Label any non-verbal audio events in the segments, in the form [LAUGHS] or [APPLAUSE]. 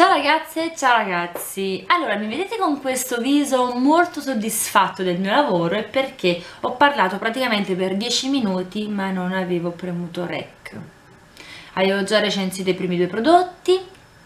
Ciao ragazze, ciao ragazzi! Allora, mi vedete con questo viso molto soddisfatto del mio lavoro e perché ho parlato praticamente per 10 minuti ma non avevo premuto REC. Avevo già recensito i primi due prodotti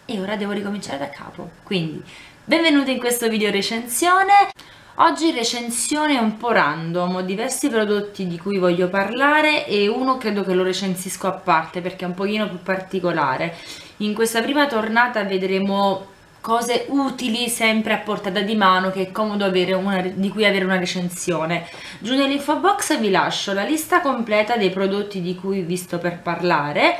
e ora devo ricominciare da capo. Quindi, benvenuti in questo video recensione. Oggi recensione un po' random, ho diversi prodotti di cui voglio parlare e uno credo che lo recensisco a parte perché è un pochino più particolare. In questa prima tornata vedremo cose utili sempre a portata di mano che è comodo una, di cui avere una recensione. Giù nell'info box vi lascio la lista completa dei prodotti di cui vi sto per parlare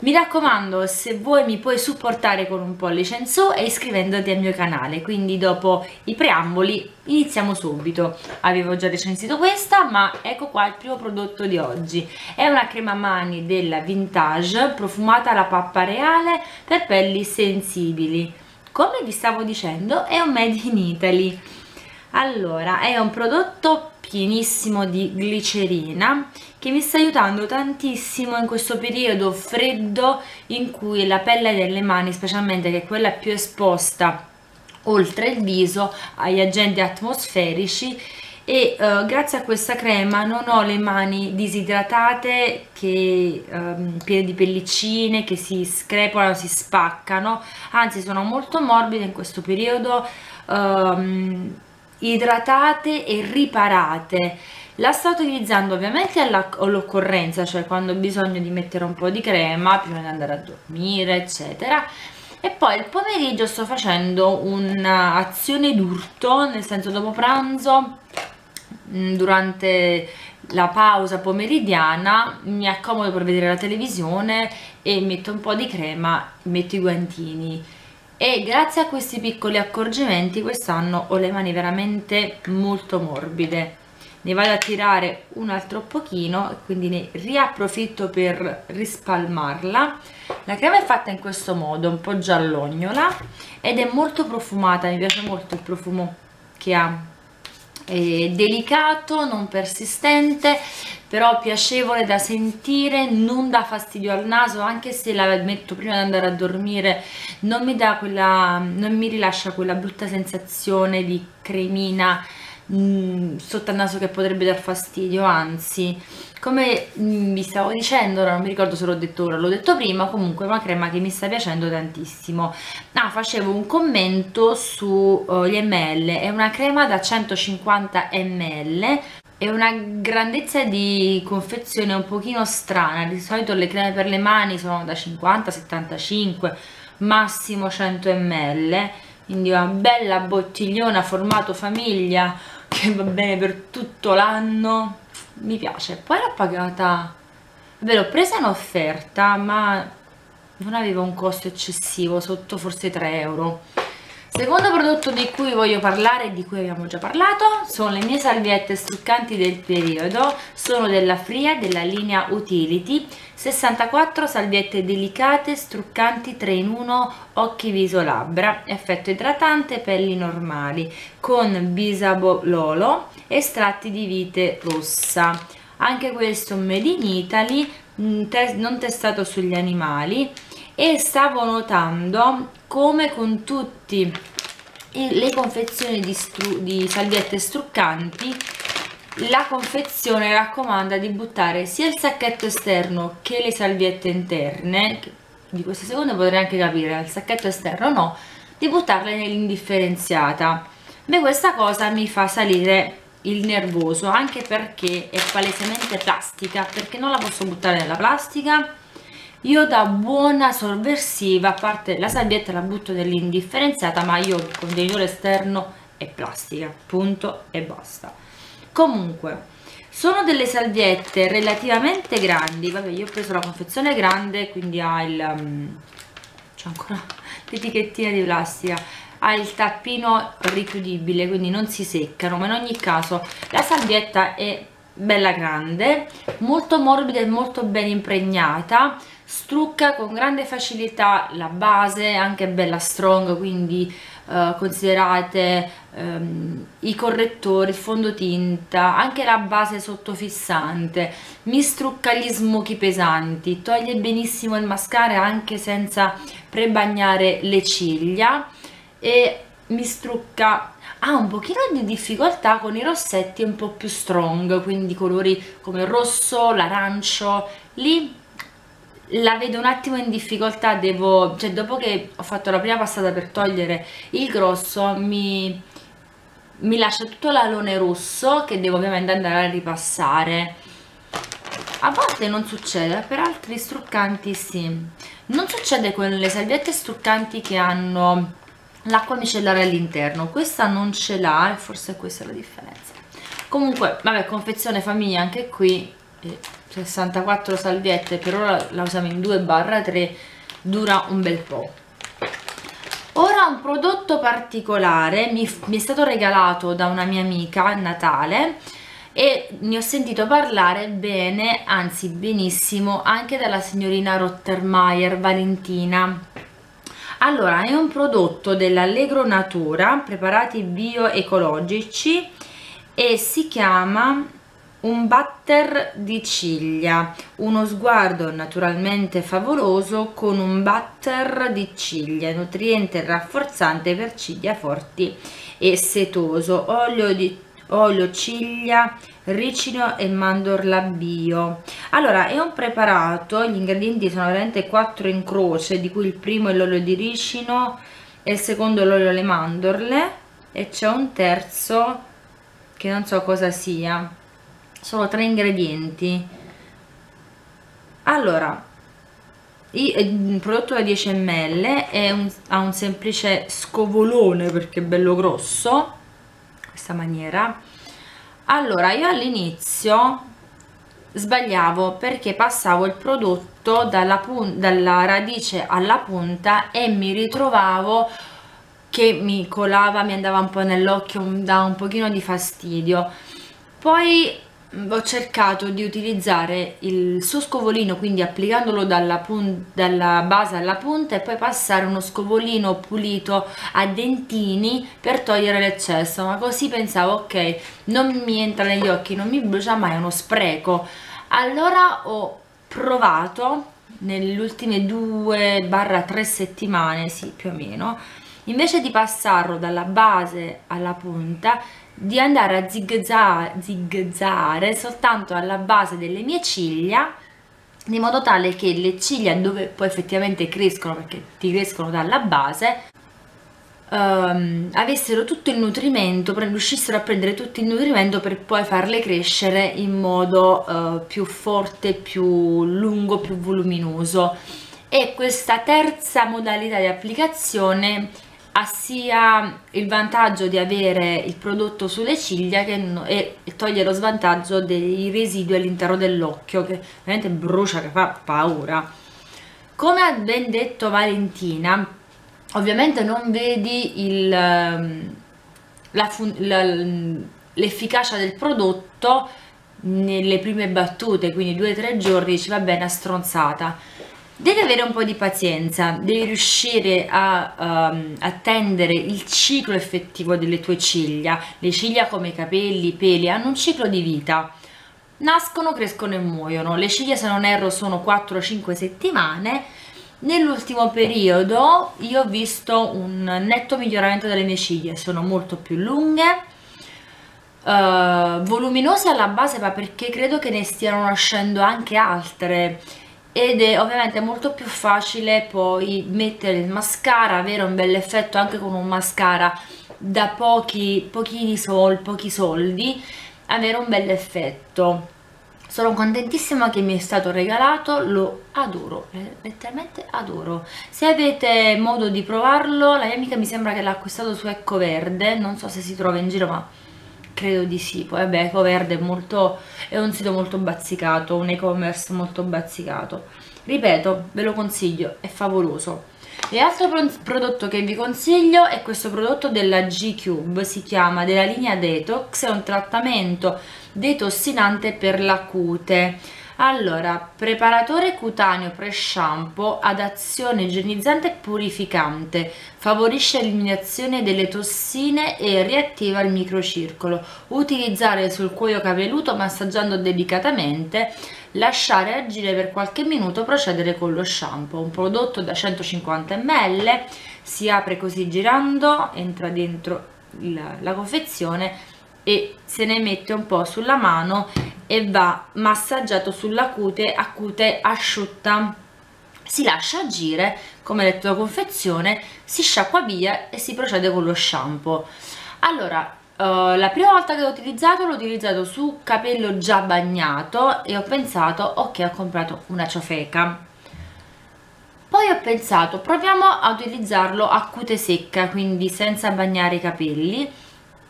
mi raccomando, se vuoi mi puoi supportare con un pollice in su e iscrivendoti al mio canale, quindi dopo i preamboli iniziamo subito. Avevo già recensito questa, ma ecco qua il primo prodotto di oggi. È una crema mani della Vintage, profumata alla pappa reale per pelli sensibili. Come vi stavo dicendo, è un made in Italy. Allora, è un prodotto pienissimo di glicerina che mi sta aiutando tantissimo in questo periodo freddo in cui la pelle delle mani, specialmente che è quella più esposta oltre il viso agli agenti atmosferici e uh, grazie a questa crema non ho le mani disidratate che um, piene di pellicine che si screpolano, si spaccano anzi sono molto morbide in questo periodo um, idratate e riparate. La sto utilizzando ovviamente all'occorrenza cioè quando ho bisogno di mettere un po' di crema prima di andare a dormire eccetera. E poi il pomeriggio sto facendo un'azione d'urto nel senso dopo pranzo mm, durante la pausa pomeridiana mi accomodo per vedere la televisione e metto un po' di crema metto i guantini e grazie a questi piccoli accorgimenti quest'anno ho le mani veramente molto morbide. Ne vado a tirare un altro pochino quindi ne riapprofitto per rispalmarla. La crema è fatta in questo modo un po' giallognola ed è molto profumata mi piace molto il profumo che ha è delicato, non persistente però piacevole da sentire, non dà fastidio al naso anche se la metto prima di andare a dormire non mi quella, non mi rilascia quella brutta sensazione di cremina mh, mm, sotto al naso che potrebbe dar fastidio, anzi come mm, vi stavo dicendo, ora non mi ricordo se l'ho detto ora, l'ho detto prima, comunque è una crema che mi sta piacendo tantissimo. Ah, facevo un commento sugli uh, ml, è una crema da 150 ml, è una grandezza di confezione un pochino strana, di solito le creme per le mani sono da 50, 75, massimo 100 ml, quindi una bella bottigliona formato famiglia che va bene per tutto l'anno. Mi piace. Poi l'ho pagata. Vabbè l'ho presa in offerta ma non aveva un costo eccessivo sotto forse 3 euro Secondo prodotto di cui voglio parlare, di cui abbiamo già parlato, sono le mie salviette struccanti del periodo, sono della Fria, della linea Utility, 64 salviette delicate struccanti 3 in 1 occhi viso labbra, effetto idratante pelli normali, con bisabololo, estratti di vite rossa. Anche questo made in Italy, mm, non testato sugli animali, e stavo notando come con tutte le confezioni di, di salviette struccanti la confezione raccomanda di buttare sia il sacchetto esterno che le salviette interne di queste seconde potrei anche capire il sacchetto esterno no di buttarle nell'indifferenziata. Beh questa cosa mi fa salire il nervoso anche perché è palesemente plastica perché non la posso buttare nella plastica io da buona sovversiva a parte la salvietta la butto nell'indifferenziata ma io il contenitore esterno è plastica punto e basta. Comunque sono delle salviette relativamente grandi. Vabbè io ho preso la confezione grande quindi ha il um, c'è ancora [LAUGHS] l'etichettina di plastica. Ha il tappino richiudibile quindi non si seccano ma in ogni caso la salvietta è bella grande molto morbida e molto ben impregnata strucca con grande facilità la base anche bella strong quindi uh, considerate um, i correttori, il fondotinta, anche la base sottofissante, mi strucca gli smoky pesanti, toglie benissimo il mascara anche senza prebagnare le ciglia e mi strucca. Ha un pochino di difficoltà con i rossetti un po' più strong quindi colori come il rosso, l'arancio. Lì la vedo un attimo in difficoltà devo cioè dopo che ho fatto la prima passata per togliere il grosso mi, mi lascia tutto l'alone rosso che devo ovviamente andare a ripassare. A volte non succede per altri struccanti sì. Non succede con le salviette struccanti che hanno l'acqua micellare all'interno. Questa non ce l'ha e forse questa è la differenza. Comunque vabbè confezione famiglia anche qui 64 salviette per ora la usiamo in 2 barra 3 dura un bel po' ora un prodotto particolare mi, mi è stato regalato da una mia amica a Natale e ne ho sentito parlare bene, anzi benissimo, anche dalla signorina Rottermeier Valentina. Allora, è un prodotto dell'Allegro Natura, preparati bioecologici e si chiama un batter di ciglia, uno sguardo naturalmente favoloso con un batter di ciglia, nutriente rafforzante per ciglia forti e setoso, olio di olio ciglia ricino e mandorla bio. Allora è un preparato gli ingredienti sono veramente quattro in croce di cui il primo è l'olio di ricino e il secondo l'olio alle mandorle e c'è un terzo che non so cosa sia sono tre ingredienti. Allora il prodotto da 10 ml è un, ha un semplice scovolone perché è bello grosso questa maniera. Allora io all'inizio sbagliavo perché passavo il prodotto dalla, dalla radice alla punta e mi ritrovavo che mi colava, mi andava un po' nell'occhio, da un pochino di fastidio. Poi ho cercato di utilizzare il suo scovolino quindi applicandolo dalla, dalla, base alla punta e poi passare uno scovolino pulito a dentini per togliere l'eccesso. Ma così pensavo ok non mi entra negli occhi non mi brucia mai è uno spreco. Allora ho provato nelle ultime due barra tre settimane sì più o meno invece di passarlo dalla base alla punta di andare a zigzaggare soltanto alla base delle mie ciglia di modo tale che le ciglia dove poi effettivamente crescono perché ti crescono dalla base um, avessero tutto il nutrimento riuscissero a prendere tutto il nutrimento per poi farle crescere in modo uh, più forte più lungo più voluminoso. E questa terza modalità di applicazione ha sia il vantaggio di avere il prodotto sulle ciglia che no, e, toglie lo svantaggio dei residui all'interno dell'occhio che veramente brucia, che fa paura. Come ha ben detto Valentina, ovviamente non vedi ehm, l'efficacia del prodotto nelle prime battute, quindi due o tre giorni dici va bene, a stronzata devi avere un po' di pazienza, devi riuscire a um, attendere il ciclo effettivo delle tue ciglia. Le ciglia come i capelli, i peli hanno un ciclo di vita. Nascono, crescono e muoiono. Le ciglia, se non erro, sono 4-5 settimane. Nell'ultimo periodo io ho visto un netto miglioramento delle mie ciglia, sono molto più lunghe, uh, voluminose alla base, ma perché credo che ne stiano nascendo anche altre ed è ovviamente molto più facile poi mettere il mascara, avere un bel effetto anche con un mascara da pochi, pochi, sol, pochi soldi, avere un bel effetto. Sono contentissima che mi è stato regalato, lo adoro, letteralmente adoro. Se avete modo di provarlo, la mia amica mi sembra che l'ha acquistato su Ecco Verde, non so se si trova in giro ma credo di sì. Poi vabbè Ecoverde è, molto, è un sito molto bazzicato un e-commerce molto bazzicato. Ripeto ve lo consiglio è favoloso. E altro prodotto che vi consiglio è questo prodotto della G-Cube si chiama della linea Detox è un trattamento detossinante per la cute allora preparatore cutaneo pre-shampoo ad azione igienizzante e purificante. Favorisce l'eliminazione delle tossine e riattiva il microcircolo. Utilizzare sul cuoio capelluto massaggiando delicatamente. Lasciare agire per qualche minuto procedere con lo shampoo. Un prodotto da 150 ml. Si apre così girando entra dentro la, la confezione e se ne mette un po' sulla mano e va massaggiato sulla cute a cute asciutta. Si lascia agire come detto la confezione si sciacqua via e si procede con lo shampoo. Allora uh, la prima volta che l'ho utilizzato l'ho utilizzato su capello già bagnato e ho pensato ok ho comprato una ciofeca. Poi ho pensato proviamo a utilizzarlo a cute secca quindi senza bagnare i capelli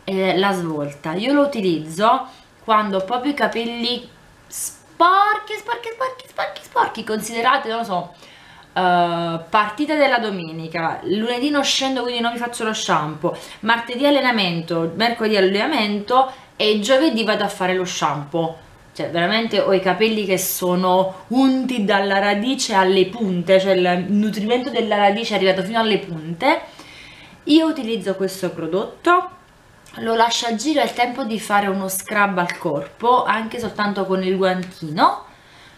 eh, la svolta. Io lo utilizzo quando ho proprio i capelli sporchi sporchi sporchi sporchi sporchi considerate non lo so uh, partita della domenica lunedì non scendo quindi non mi faccio lo shampoo martedì allenamento mercoledì allenamento e giovedì vado a fare lo shampoo. Cioè veramente ho i capelli che sono unti dalla radice alle punte cioè il nutrimento della radice è arrivato fino alle punte. Io utilizzo questo prodotto lo lascio agire al tempo di fare uno scrub al corpo anche soltanto con il guantino.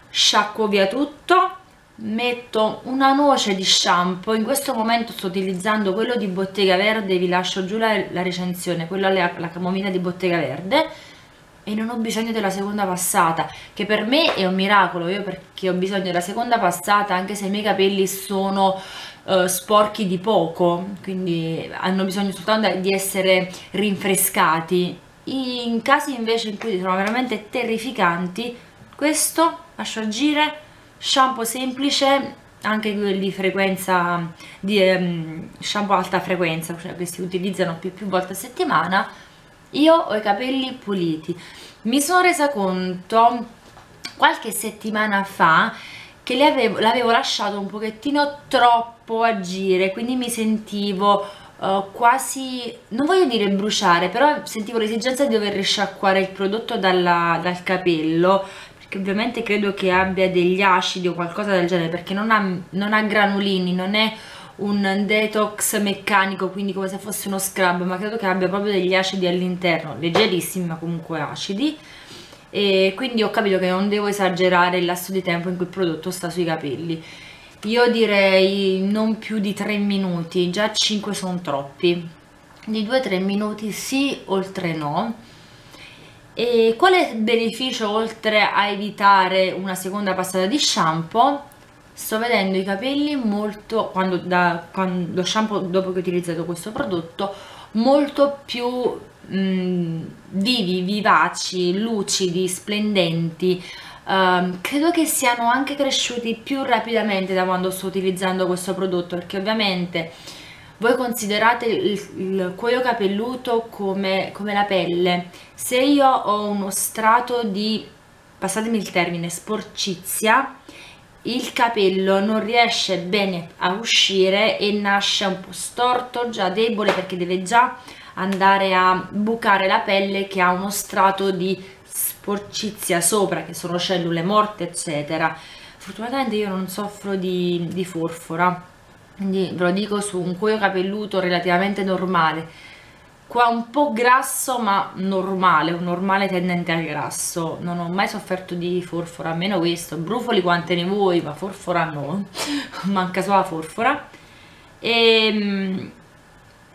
Sciacquo via tutto. Metto una noce di shampoo. In questo momento sto utilizzando quello di bottega verde. Vi lascio giù la, la recensione. Quello alla la camomilla di bottega verde. E non ho bisogno della seconda passata che per me è un miracolo. Io perché ho bisogno della seconda passata anche se i miei capelli sono uh, sporchi di poco quindi hanno bisogno soltanto di essere rinfrescati. In casi invece in cui sono veramente terrificanti questo lascio agire shampoo semplice anche quelli di frequenza di um, shampoo alta frequenza cioè che si utilizzano più, più volte a settimana io ho i capelli puliti. Mi sono resa conto qualche settimana fa che l'avevo lasciato un pochettino troppo agire quindi mi sentivo uh, quasi non voglio dire bruciare però sentivo l'esigenza di dover risciacquare il prodotto dalla, dal capello perché ovviamente credo che abbia degli acidi o qualcosa del genere perché non ha, non ha granulini non è un detox meccanico quindi come se fosse uno scrub ma credo che abbia proprio degli acidi all'interno leggerissimi ma comunque acidi e quindi ho capito che non devo esagerare il lasso di tempo in cui il prodotto sta sui capelli. Io direi non più di 3 minuti già 5 sono troppi. Di 2-3 minuti sì oltre no. E quale beneficio oltre a evitare una seconda passata di shampoo? Sto vedendo i capelli molto quando, da, quando shampoo dopo che ho utilizzato questo prodotto molto più mh, mm, vivi, vivaci, lucidi, splendenti uh, credo che siano anche cresciuti più rapidamente da quando sto utilizzando questo prodotto perché ovviamente voi considerate il, il cuoio capelluto come, come la pelle. Se io ho uno strato di passatemi il termine sporcizia il capello non riesce bene a uscire e nasce un po' storto, già debole perché deve già andare a bucare la pelle che ha uno strato di sporcizia sopra, che sono cellule morte eccetera. Fortunatamente io non soffro di, di forfora, quindi ve lo dico su un cuoio capelluto relativamente normale. Qua un po' grasso ma normale, un normale tendente al grasso. Non ho mai sofferto di forfora, almeno questo. Brufoli quante ne vuoi, ma forfora no. [LAUGHS] Manca solo la forfora. E, ehm,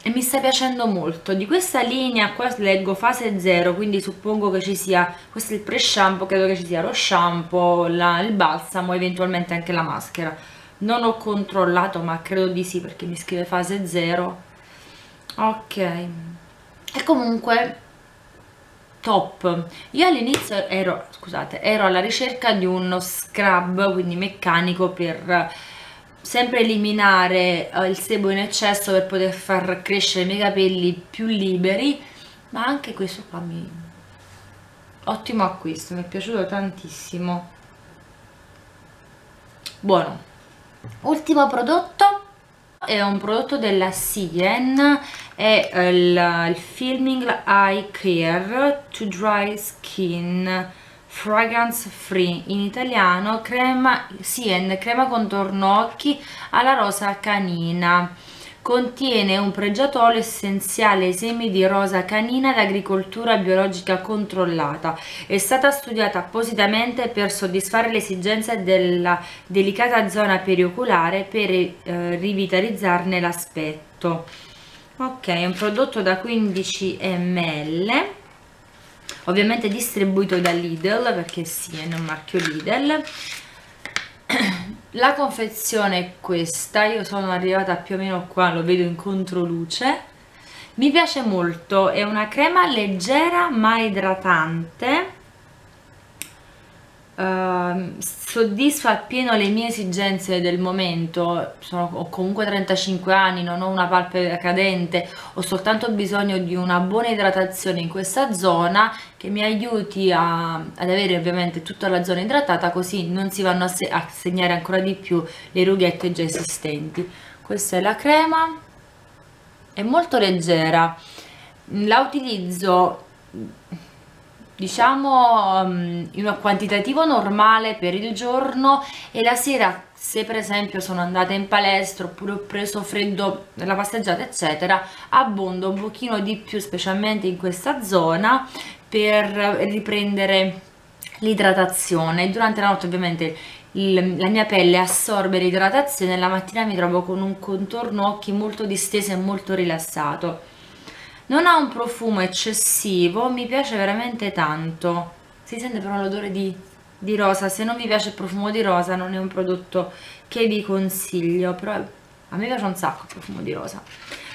e mi sta piacendo molto. Di questa linea qua leggo fase 0 quindi suppongo che ci sia questo è il pre shampoo credo che ci sia lo shampoo la, il balsamo eventualmente anche la maschera. Non ho controllato ma credo di sì perché mi scrive fase 0 ok. E comunque top. Io all'inizio ero scusate ero alla ricerca di uno scrub quindi meccanico per sempre eliminare uh, il sebo in eccesso per poter far crescere i miei capelli più liberi ma anche questo qua mi ottimo acquisto mi è piaciuto tantissimo. Buono. Ultimo prodotto è un prodotto della Sien è il, il Filming Eye Care to Dry Skin fragrance free in italiano crema Sien crema contorno occhi alla rosa canina. Contiene un pregiato olio essenziale semi di rosa canina d'agricoltura biologica controllata. È stata studiata appositamente per soddisfare le esigenze della delicata zona perioculare per eh, rivitalizzarne l'aspetto. Ok è un prodotto da 15 ml ovviamente distribuito da Lidl perché sì è un marchio Lidl. La confezione è questa io sono arrivata più o meno qua lo vedo in controluce. Mi piace molto è una crema leggera ma idratante Uh, soddisfa appieno le mie esigenze del momento. Sono, ho comunque 35 anni non ho una palpebra cadente ho soltanto bisogno di una buona idratazione in questa zona che mi aiuti a, ad avere ovviamente tutta la zona idratata così non si vanno a, se a segnare ancora di più le rughette già esistenti. Questa è la crema. È molto leggera. La utilizzo diciamo um, in un quantitativo normale per il giorno e la sera se per esempio sono andata in palestra oppure ho preso freddo nella passeggiata eccetera abbondo un pochino di più specialmente in questa zona per riprendere l'idratazione. Durante la notte ovviamente il, la mia pelle assorbe l'idratazione e la mattina mi trovo con un contorno occhi molto disteso e molto rilassato non ha un profumo eccessivo mi piace veramente tanto. Si sente però l'odore di, di rosa se non vi piace il profumo di rosa non è un prodotto che vi consiglio però a me piace un sacco il profumo di rosa.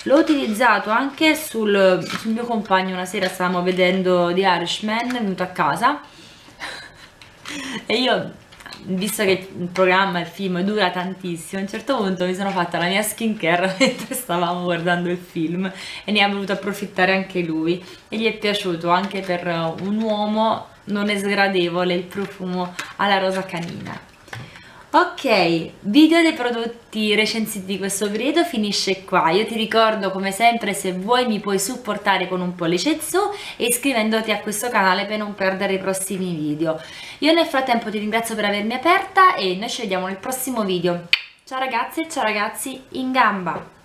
L'ho utilizzato anche sul, sul mio compagno una sera stavamo vedendo The Irishman è venuto a casa. [LAUGHS] E io visto che il programma, il film dura tantissimo, a un certo punto mi sono fatta la mia skincare [LAUGHS] mentre stavamo guardando il film e ne ha voluto approfittare anche lui. E gli è piaciuto anche per un uomo non è sgradevole il profumo alla rosa canina ok video dei prodotti recensiti di questo periodo finisce qua. Io ti ricordo come sempre se vuoi mi puoi supportare con un pollice in su e iscrivendoti a questo canale per non perdere i prossimi video. Io nel frattempo ti ringrazio per avermi aperta e noi ci vediamo nel prossimo video. Ciao ragazze e ciao ragazzi in gamba